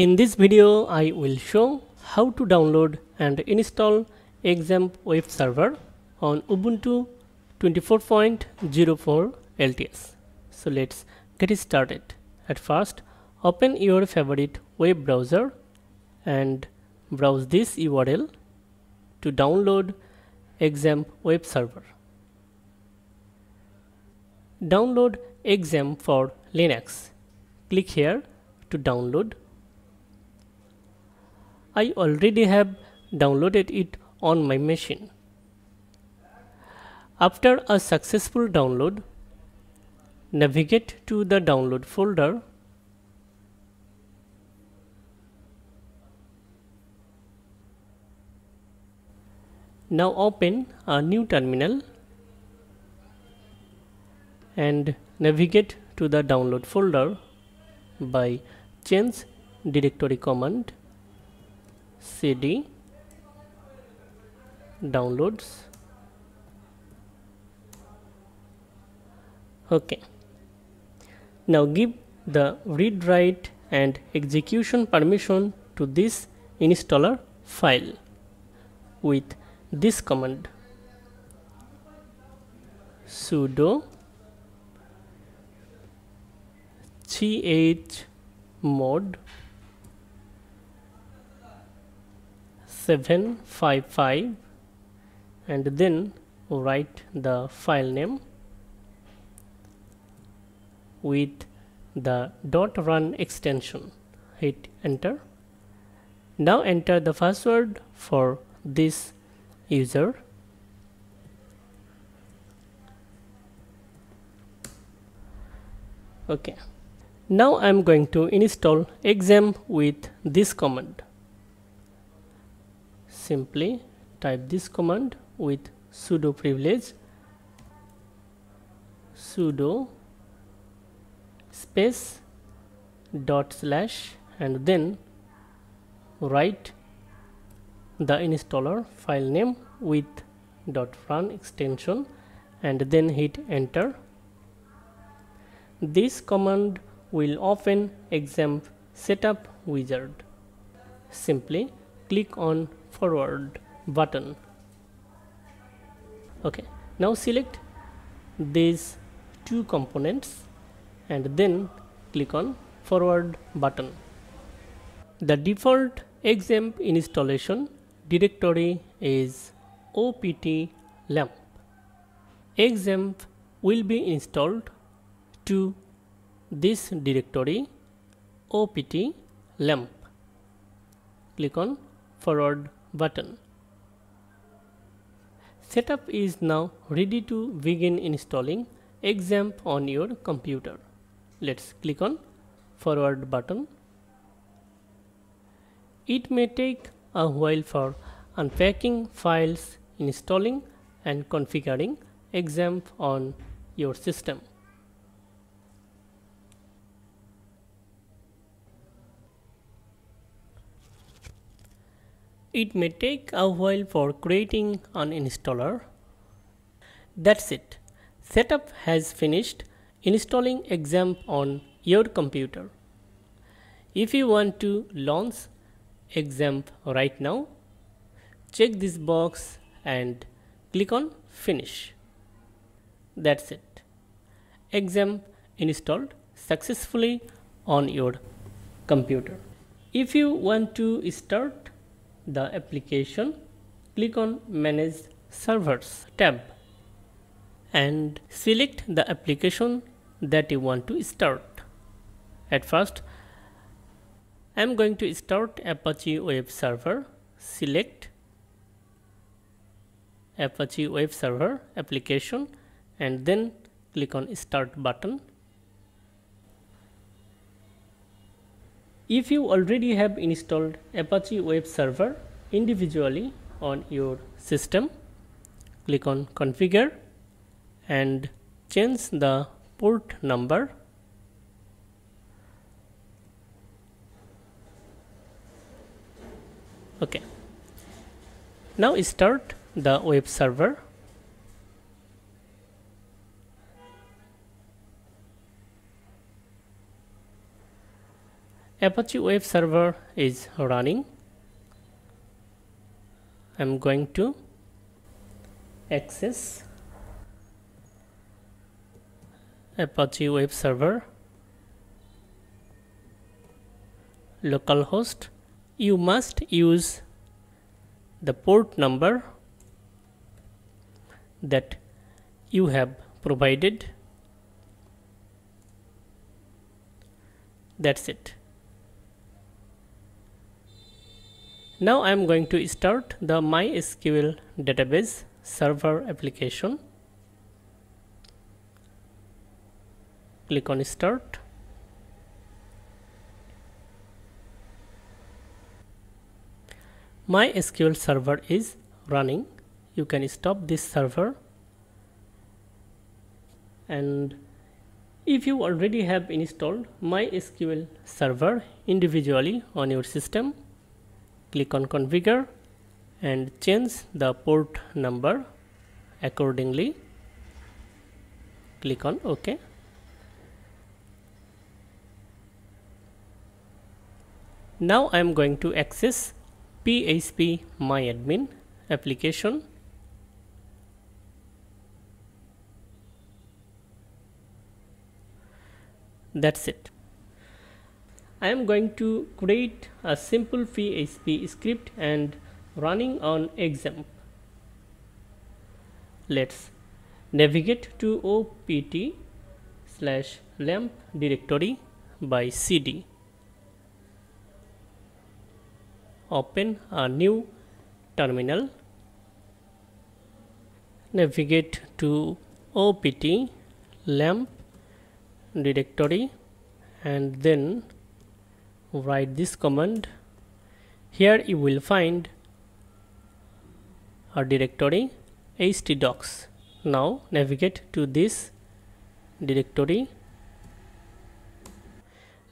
In this video, I will show how to download and install XAMPP web server on Ubuntu 24.04 LTS. So let's get started. At first, open your favorite web browser and browse this URL to download XAMPP web server. Download XAMPP for Linux. Click here to download I already have downloaded it on my machine. After a successful download, navigate to the download folder Now open a new terminal and navigate to the download folder by change directory command cd downloads. Okay. Now give the read write and execution permission to this installer file with this command. sudo chmod 755 and then write the file name with the dot run extension. Hit enter. Now enter the password for this user. Okay. Now I'm going to install XAMPP with this command simply type this command with sudo privilege sudo space dot slash and then write the installer file name with dot run extension and then hit enter. This command will open XAMPP setup wizard. Simply click on forward button. Okay. Now select these two components and then click on forward button. The default XAMPP installation directory is opt lamp. XAMPP will be installed to this directory opt lamp. Click on forward button. Setup is now ready to begin installing XAMPP on your computer. Let's click on forward button. It may take a while for unpacking files, installing and configuring XAMPP on your system. It may take a while for creating an installer. That's it. Setup has finished installing XAMPP on your computer. If you want to launch XAMPP right now, check this box and click on finish. That's it. XAMPP installed successfully on your computer. If you want to start the application click on manage servers tab and select the application that you want to start. At first I am going to start Apache web server. Select Apache web server application and then click on start button. If you already have installed Apache web server individually on your system, click on configure and change the port number. Okay. Now start the web server. Apache web server is running I'm going to access Apache web server localhost. You must use the port number that you have provided. That's it now I am going to start the MySQL database server application. Click on start. MySQL server is running. You can stop this server. And if you already have installed MySQL server individually on your system click on configure and change the port number accordingly. Click on ok. Now I am going to access PHP myadmin application. That's it I am going to create a simple PHP script and running on XAMPP. Let's navigate to opt slash lamp directory by cd. Open a new terminal. Navigate to opt lamp directory and then write this command. Here you will find a directory htdocs now navigate to this directory.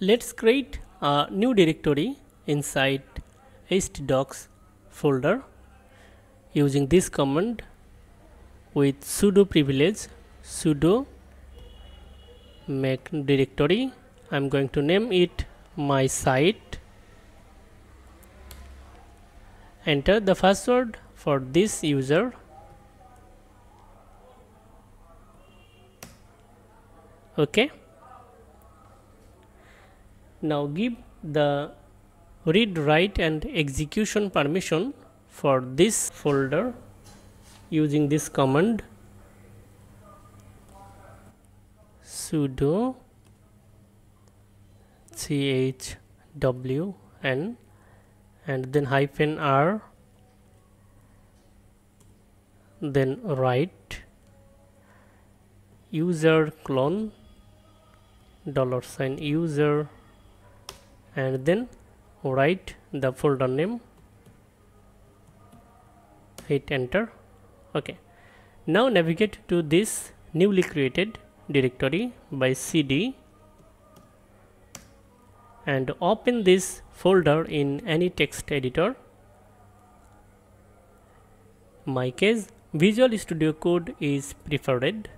Let's create a new directory inside htdocs folder using this command with sudo privilege sudo make directory. I'm going to name it my site enter the password for this user. Okay. Now give the read write and execution permission for this folder using this command sudo C H W N and then hyphen R then write user colon dollar sign user and then write the folder name hit enter. Okay. Now navigate to this newly created directory by cd and open this folder in any text editor. my case Visual Studio Code is preferred.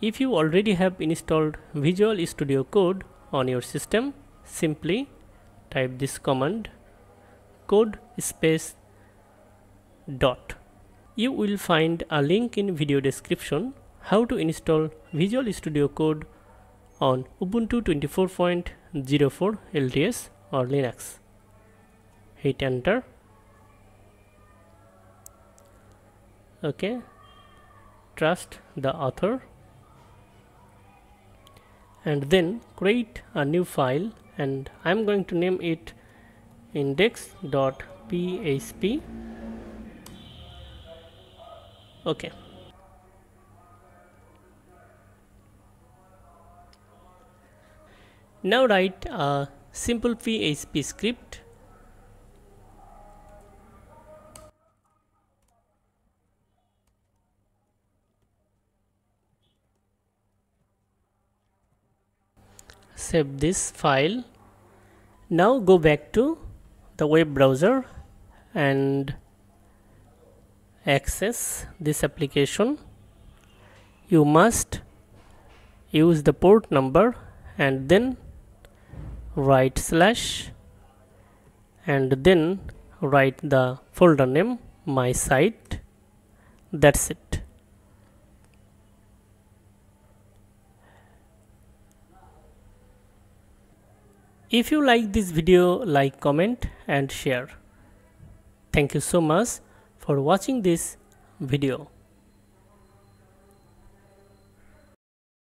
If you already have installed Visual Studio Code on your system, simply type this command code space dot. You will find a link in video description how to install Visual Studio Code on Ubuntu 24.04 LTS or Linux. Hit enter. Okay. Trust the author and then create a new file and I'm going to name it index.php okay Now write a simple PHP script. Save this file. Now go back to the web browser and access this application. You must use the port number and then write slash and then write the folder name my site. That's it. If you like this video like comment and share. Thank you so much for watching this video